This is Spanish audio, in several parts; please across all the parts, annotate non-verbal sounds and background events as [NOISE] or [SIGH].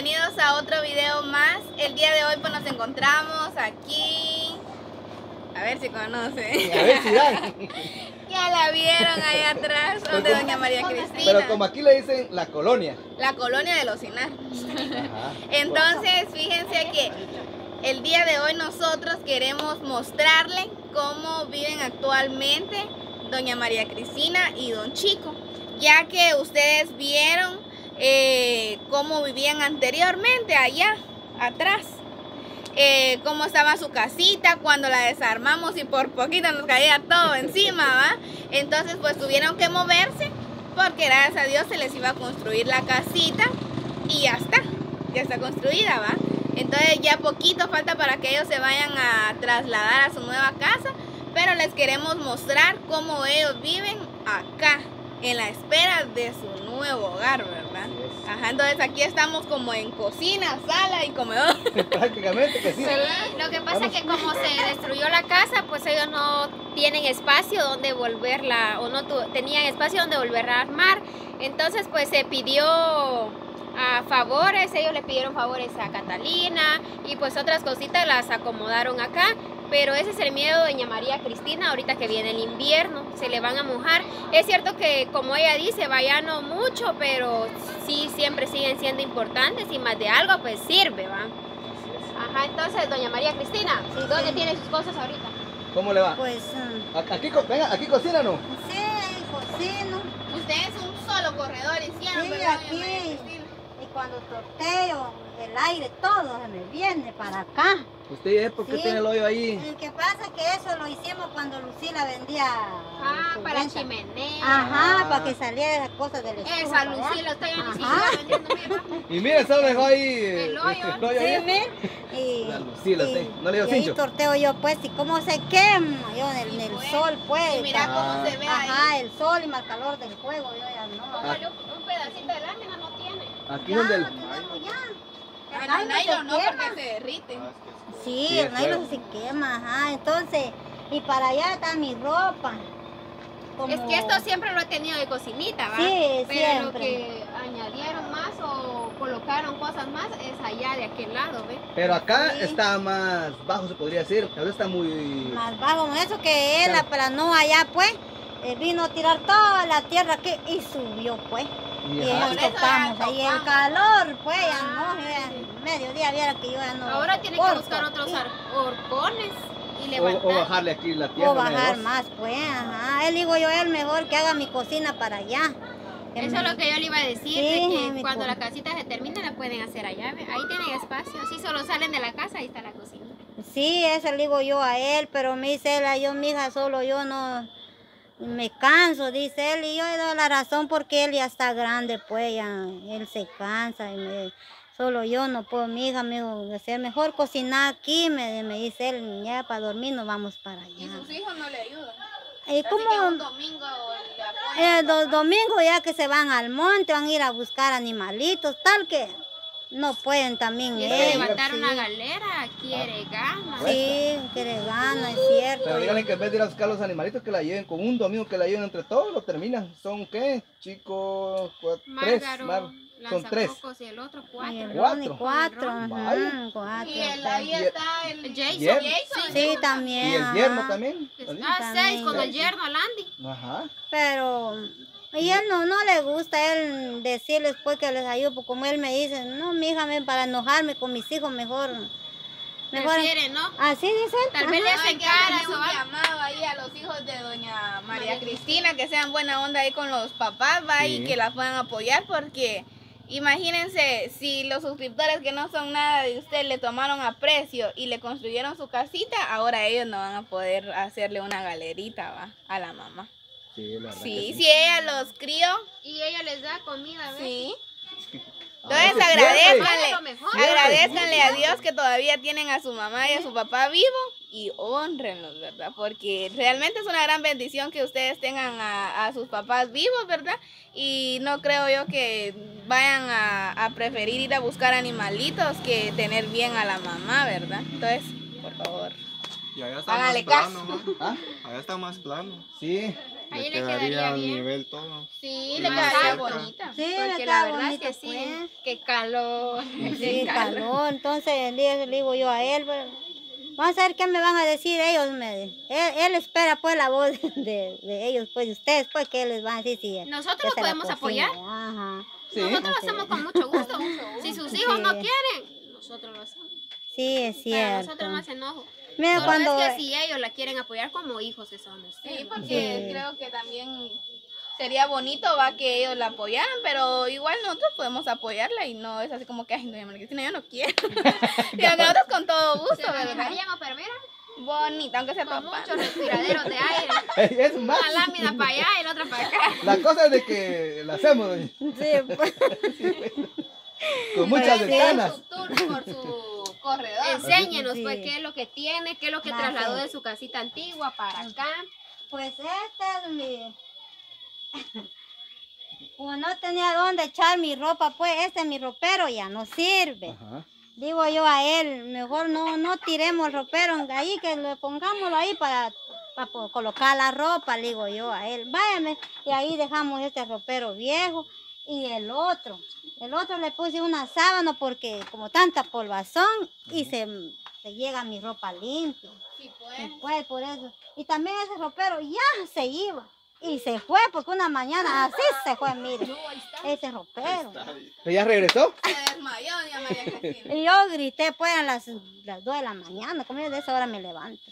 bienvenidos a otro video más. El día de hoy pues nos encontramos aquí. A ver si conocen. A ver si dan. [LAUGHS] ya la vieron ahí atrás, donde doña María Cristina. Pero como aquí le dicen la colonia. La colonia de los Sinar. Ajá. Entonces, fíjense que el día de hoy nosotros queremos mostrarle cómo viven actualmente doña María Cristina y don Chico, ya que ustedes vieron eh, cómo vivían anteriormente allá atrás. Eh, cómo estaba su casita cuando la desarmamos y por poquito nos caía todo [LAUGHS] encima, ¿va? Entonces pues tuvieron que moverse porque gracias a Dios se les iba a construir la casita y ya está, ya está construida, ¿va? Entonces ya poquito falta para que ellos se vayan a trasladar a su nueva casa, pero les queremos mostrar cómo ellos viven acá, en la espera de su nuevo hogar, ¿verdad? Ajá, entonces aquí estamos como en cocina, sala y comedor. [LAUGHS] Prácticamente que sí. Lo que pasa es que como se destruyó la casa, pues ellos no tienen espacio donde volverla, o no tu- tenían espacio donde volverla a armar. Entonces pues se pidió a favores, ellos le pidieron favores a Catalina y pues otras cositas las acomodaron acá. Pero ese es el miedo de doña María Cristina ahorita que viene el invierno, se le van a mojar. Es cierto que como ella dice, vaya no mucho, pero sí siempre siguen siendo importantes y más de algo pues sirve, ¿va? Ajá, entonces, doña María Cristina, Sí, ¿dónde sí. tiene sus cosas ahorita? ¿Cómo le va? Pues A- Aquí, venga, aquí cocina, ¿no? sí, cocino. Usted es un solo corredor hicieron, Sí. Y cuando torteo el aire, todo se me viene para acá. ¿Usted es porque Sí. tiene el hoyo ahí? El que pasa es que eso lo hicimos cuando Lucila vendía. Ah, para venta. chimenea. Ajá, Ah. para que saliera esa cosa del estufa. Esa. Lucila está ya ni vendiendo, mira. [LAUGHS] Y mire, solo dejó ahí El hoyo. el hoyo Sí, mire, Y, La Lucila, y- sí. ¿No le dio y ahí cincho? torteo yo, pues, y cómo se quema yo en el, en el pues, sol, pues. Y mira cómo se ve ahí. Ajá, el sol y más calor del fuego, yo ya no. Póngale un, un pedacito de lámina, no tiene. Aquí Ya, donde el... lo tenemos ya. Ah, El no, nylon no, quema. porque se derrite. Sí, Sí, el nylon se quema, ajá. Entonces, y para allá está mi ropa. Como- Es que esto siempre lo he tenido de cocinita, ¿va? Sí, Pero lo siempre. que añadieron más o colocaron cosas más es allá de aquel lado, ¿ve? Pero acá Sí. está más bajo, se podría decir. Ahora está muy... Más bajo, eso que él Claro. aplanó allá, pues. eh, vino a tirar toda la tierra aquí y subió, pues. Y Y eso topamos ahí el calor, pues, ya no, ya mediodía viera que yo ya no. Ahora tienen que buscar otros horcones y O, levantar. o bajarle aquí la tierra. O bajar mejor. más, pues, ajá. Él digo yo, él mejor que haga mi cocina para allá. Eso es lo que yo le iba a decir, Sí, de que cuando co- la casita se termine la pueden hacer allá, ahí tienen espacio, así solo salen de la casa, ahí está la cocina. Sí, eso le digo yo a él, pero me dice él, "Ay, yo, mija, solo yo no me canso, dice él, y yo le doy la razón porque él ya está grande, pues ya, él se cansa, y me, solo yo no puedo, mi hija, me mejor cocinar aquí, me, me dice él, ya para dormir nos vamos para allá. Y sus hijos no le ayudan. Y Así que un como domingo le apoyan. el do- domingo ya que se van al monte, van a ir a buscar animalitos, tal que no pueden también Y es que ellos, levantar sí. una galera quiere ganas. Sí, quiere ganas, es cierto. Pero díganle que en vez de ir a buscar los animalitos que la lleven, con un domingo que la lleven entre todos, lo terminan. ¿Son qué? Chicos, cua- tres. Mar- son tres. y el otro Y cuatro. el Cuatro. Ronnie, cuatro, ajá, cuatro. Y el, ahí está el El Jason. Sí, Y también. el ajá. yerno también. Ah, seis con el yerno al Andy. Ajá. Pero y él no, no le gusta él decirles pues que les ayudo, porque como él me dice, no, mija, ven, para enojarme con mis hijos mejor. Mejor. Prefiere, ¿no? Así dice él. Tal vez le hacen que caras o llamado ahí a los hijos de doña María Cristina que sean buena onda ahí con los papás va y que la puedan apoyar porque imagínense si los suscriptores que no son nada de usted le tomaron aprecio y le construyeron su casita ahora ellos no van a poder hacerle una galerita va a la mamá Sí, la verdad sí que si ella los crió Y ella les da comida, ¿ves? sí [LAUGHS] entonces agradezcanle. Agradezcanle a Dios que todavía tienen a su mamá y a su papá vivo y honrenlos, ¿verdad? Porque realmente es una gran bendición que ustedes tengan a, a sus papás vivos, ¿verdad? Y no creo yo que vayan a, a preferir ir a buscar animalitos que tener bien a la mamá, ¿verdad? Entonces, por favor. Y allá está Hágale más caso. plano, ma. [LAUGHS] ¿Ah? Allá está más plano. Sí. Ahí Le quedaría quedaría bien. nivel todo. Sí, le quedaría bonita. Sí, Porque la verdad es bonito, que sí, pues. qué calor. Sí, [LAUGHS] calor. Entonces le, le digo yo a él, pues, vamos a ver qué me van a decir ellos. Me, él, él espera pues la voz [LAUGHS] de, de ellos, pues de ustedes, pues que les van a decir si Nosotros que lo se la podemos apoyar. Ajá. Sí. Nosotros lo hacemos con mucho gusto. [LAUGHS] Si sus hijos no quieren, nosotros lo hacemos. Sí, es Para cierto. nosotros no es enojo. Mira, Solo cuando es que si ellos la quieren apoyar como hijos, eso no Sí, porque Sí. creo que también sería bonito va que ellos la apoyaran, pero igual nosotros podemos apoyarla y no es así como que, ay, doña María Cristina, yo no quiero. [LAUGHS] y a nosotros con todo Se gusto, la ¿verdad? mira, Bonita, aunque sea con topa. muchos respiraderos de aire. [LAUGHS] Es más, Una lámina para allá y la otra para acá. la cosa es de que la hacemos doña, Sí, pues, [LAUGHS] con muchas Sí. ventanas. su tour por su corredor. Enséñenos, Sí. pues, qué es lo que tiene, qué es lo que Más trasladó de su casita antigua para acá. pues este es mi... [LAUGHS] Como no tenía dónde echar mi ropa, pues este es mi ropero, ya no sirve. Ajá. Digo yo a él, mejor no, no tiremos el ropero ahí, que le pongámoslo ahí para, colocar la ropa, le digo yo a él. Váyame, y ahí dejamos este ropero viejo y el otro. El otro le puse una sábana porque como tanta polvazón y se, se llega mi ropa limpia. Sí, pues. Y pues por eso. Y también ese ropero ya se iba. Y se fue porque una mañana así se fue, mire. Ese ropero. ¿Ella regresó? Se desmayó, doña María Cristina. Y yo grité pues a las, las 2 de la mañana, como yo de esa hora me levanto.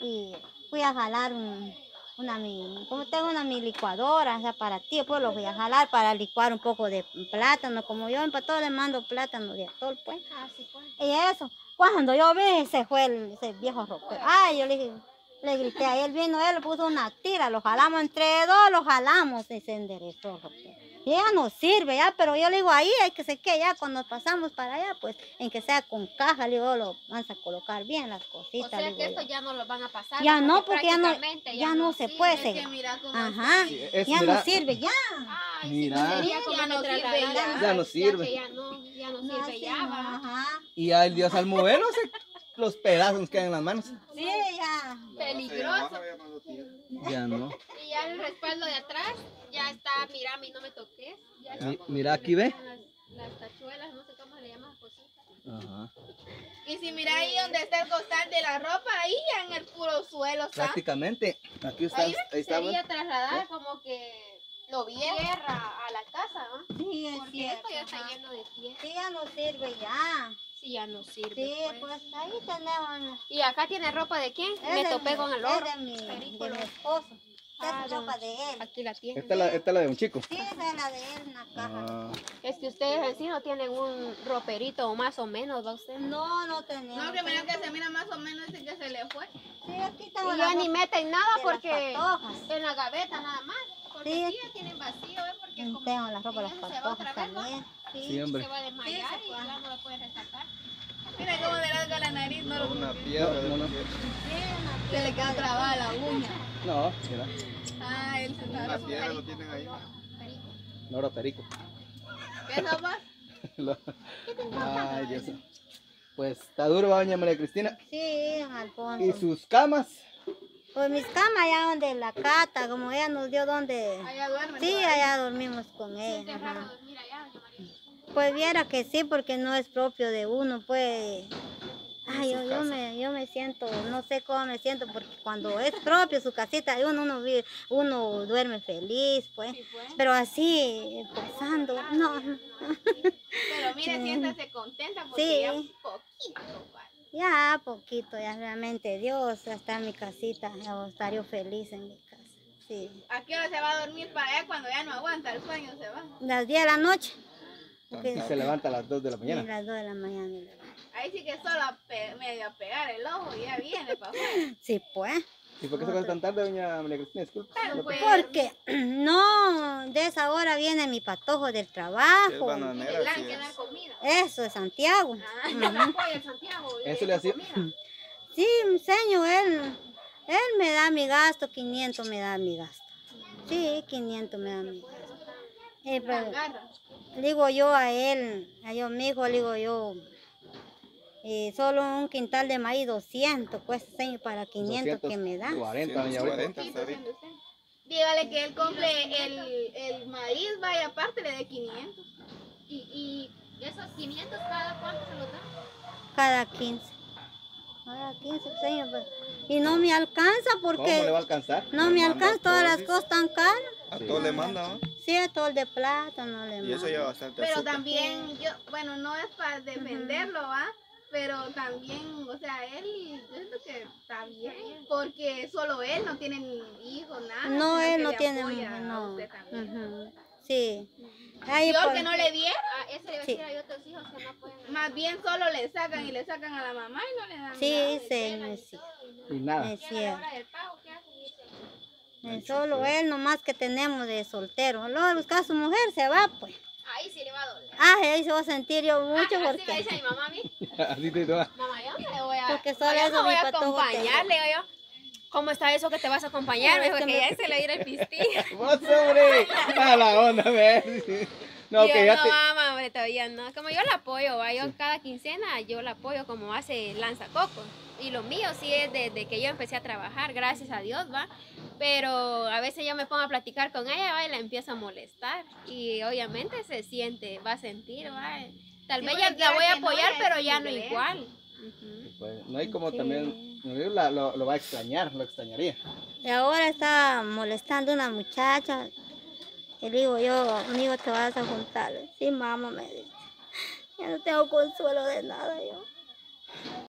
Y fui a jalar un- una mi, como tengo una mi licuadora, o sea, para ti, pues lo voy a jalar para licuar un poco de plátano, como yo en todo le mando plátano de atol, pues. Y eso, cuando yo vi, se fue el, ese viejo ropero. Ay, yo le dije, le grité a él, vino él, puso una tira, lo jalamos entre dos, lo jalamos y se enderezó el ropero. Y ya no sirve, ya, pero yo le digo, ahí hay que se quede, ya cuando pasamos para allá, pues, en que sea con caja, le digo, lo vamos a colocar bien las O cositas. sea le que esto ya no lo van a pasar. Ya no, porque ya no, ya no se puede Es que mira cómo Ajá, Sí, es- ya mira, no sirve, ya. Ay, Mira. sí, sería como Ya no sirve, ya. Ya no que sirve. Ya no, ya no No, sirve, ya no, va. Ajá. Y al Dios al moverlo, se, los pedazos nos quedan en las manos. Sí, ya. Peligroso. Ya no. Y ya el respaldo de atrás ya está, mira, a mí no me toques. Ya Mi- mira, aquí ve. Las, las tachuelas, no sé cómo se le llaman. Ajá. Y si mira ahí donde está el costal de la ropa, ahí ya en el puro suelo está. Prácticamente. Aquí está. Ahí está. Sería trasladar como que Lo viejo. tierra a la casa, ¿no? Sí, es Porque cierto. esto ya está ajá. lleno de tierra. Sí, ya no sirve, ya. Sí, ya no sirve. Sí, pues. pues ahí tenemos. Y acá tiene ropa de quién? Es Me de topé mi- con el Es oro. de mi, de mi esposo. Ah, es ropa de él. Aquí la tiene. Esta es la, esta es la de un chico. Sí, esa es la de él, una caja. Ah, Es que ustedes en sí no tienen un roperito o más o menos, ¿va usted? No, no tenemos. No, que mira que se mira más o menos ese que se le fue. Sí, aquí tengo Y ya ni meten nada porque en la gaveta nada más. Sí. tienen vacío, ¿eh? Porque como la ropa se va otra patojas vez, ¿va? también. Sí. Sí, hombre. se va a desmayar Sí, y ya no lo puede rescatar. Mira cómo le rasga la nariz, no lo Una piedra No, no, no. Se le quedó trabada la uña. No, mira. Ah, él se Una está. piedra lo tienen ahí. Loro perico. ¿Qué sopa? Lo- [LAUGHS] Ay, Dios. Pues está duro, doña María Cristina. Sí, ¿Y Alfonso. sus camas? Pues mis camas allá donde la cata, como ella nos dio donde... Allá duerme. Sí, allá dormimos con ella. raro dormir allá, doña María. Pues viera que sí, porque no es propio de uno, pues. Ay, yo, yo me, yo me siento, no sé cómo me siento, porque cuando es propio su casita, uno, uno, vive- uno duerme feliz, pues. Pero así, pasando, no, no. Pero mire, siéntase contenta porque Sí. ya un poquito. vale. Ya poquito, ya realmente Dios ya está en mi casita, yo estaría feliz en mi casa. Sí. ¿A qué hora se va a dormir para allá cuando ya no aguanta el sueño? Se va. Las 10 de la noche. porque- Y se levanta a las 2 de la y mañana. las 2 de la mañana. Ahí sí que solo a pe- medio a pegar el ojo y ya viene para afuera. Sí, pues. ¿Y por qué se va tan tarde, doña María Cristina? Disculpe. Pues, Porque [CLEARS THROAT] no, de esa hora viene mi patojo del Es trabajo. bananera, sí es. comida. Eso es Santiago. Ah, [LAUGHS] apoyo a Santiago. Eso le hacía. comida. [LAUGHS] Sí, señor, él, él me da mi gasto, 500 me da mi gasto. Sí, 500 me da mi gasto. Eh, pero Agarra. digo yo a él, a yo mismo, le digo yo, eh, solo un quintal de maíz 200, pues señor, para 500 que me da. 40, doña Aurora. 140 está ahorita. Dígale que él compre el, el maíz, vaya aparte le dé 500. Y, y esos 500 cada cuánto se los da? Cada 15. Cada 15, señor. pues. Y no me alcanza ¿Cómo le va a porque alcanzar? no me manda alcanza, todas las cosas están caras. A todo le manda, ¿no? Sí, a todo el de plata no le Y eso lleva bastante Pero azúcar. también, yo, bueno, no es para defenderlo, ¿va? Pero también, o sea, él, yo siento que está bien, porque solo él no tiene ni hijos, nada. No, él no tiene, no. usted también. Sí. Por- que no le diera, Ah, ese le va a Sí. otros hijos que no pueden. más bien solo le sacan y le sacan a la mamá y no le dan nada. Sí, señor, sí. Y nada. Es solo él nomás que tenemos de soltero. Luego buscar a su mujer se va, pues. Ahí sí le va a doler. Ah, ahí se va a sentir yo mucho Ah, Así me porque, dice mi mamá a mí. [LAUGHS] Así te va. Mamá, yo no le voy a, Porque solo eso no voy mi a patojo acompañar, tengo. le digo yo. ¿Cómo está eso que te vas a acompañar? Me dijo que ya se le ir el pistillo. ¡Vos, hombre! [LAUGHS] A la onda, ve. No, que ya no, te... mamá, hombre, todavía no. Como yo la apoyo, ¿va? yo cada quincena yo la apoyo como hace lanzacocos. Y lo mío sí es desde que yo empecé a trabajar, gracias a Dios, ¿va? Pero a veces yo me pongo a platicar con ella, ¿va? Y la empiezo a molestar. Y obviamente se siente, va a sentir, ¿va? Tal Sí, vez ya la voy a no, apoyar, ya pero ya no igual. Ujú. Pues, no hay como Sí. también... la- lo, lo va a extrañar, lo extrañaría. Y ahora está molestando una muchacha. Y le digo yo, amigo, te vas a juntar. Sí, mamá, me dice. Ya no tengo consuelo de nada yo.